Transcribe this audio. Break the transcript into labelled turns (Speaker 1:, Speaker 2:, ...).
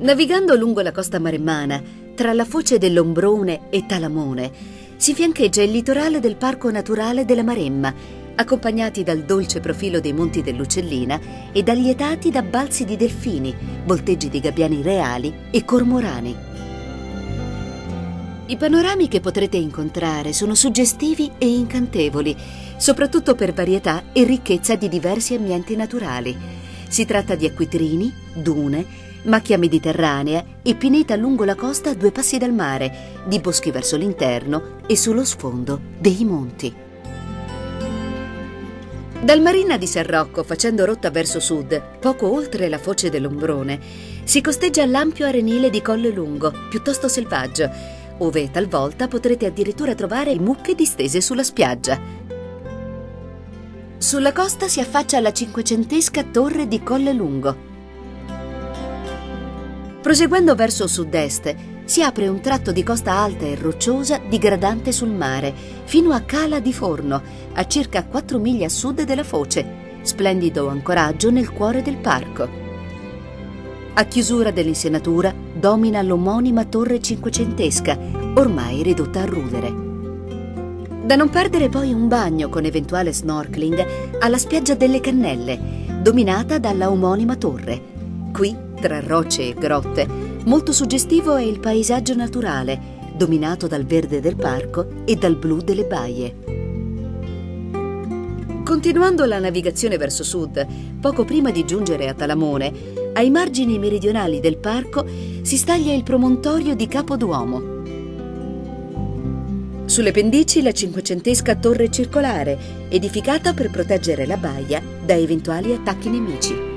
Speaker 1: Navigando lungo la costa maremmana, tra la foce dell'Ombrone e Talamone, si fiancheggia il litorale del Parco Naturale della Maremma, accompagnati dal dolce profilo dei monti dell'Uccellina ed allietati da balzi di delfini, volteggi di gabbiani reali e cormorani. I panorami che potrete incontrare sono suggestivi e incantevoli, soprattutto per varietà e ricchezza di diversi ambienti naturali. Si tratta di acquitrini, dune, macchia mediterranea e pineta lungo la costa a due passi dal mare, di boschi verso l'interno e sullo sfondo dei monti. Dal marina di San Rocco, facendo rotta verso sud, poco oltre la foce dell'Ombrone, si costeggia l'ampio arenile di Colle Lungo, piuttosto selvaggio, ove talvolta potrete addirittura trovare mucche distese sulla spiaggia. Sulla costa si affaccia la cinquecentesca torre di Colle Lungo, Proseguendo verso sud-est, si apre un tratto di costa alta e rocciosa digradante sul mare, fino a Cala di Forno, a circa 4 miglia a sud della foce, splendido ancoraggio nel cuore del parco. A chiusura dell'insenatura domina l'omonima torre cinquecentesca, ormai ridotta a rudere. Da non perdere poi un bagno con eventuale snorkeling alla spiaggia delle Cannelle, dominata dalla omonima torre. Qui tra rocce e grotte, molto suggestivo è il paesaggio naturale, dominato dal verde del parco e dal blu delle baie. Continuando la navigazione verso sud, poco prima di giungere a Talamone, ai margini meridionali del parco si staglia il promontorio di Capoduomo. Sulle pendici la cinquecentesca torre circolare, edificata per proteggere la baia da eventuali attacchi nemici.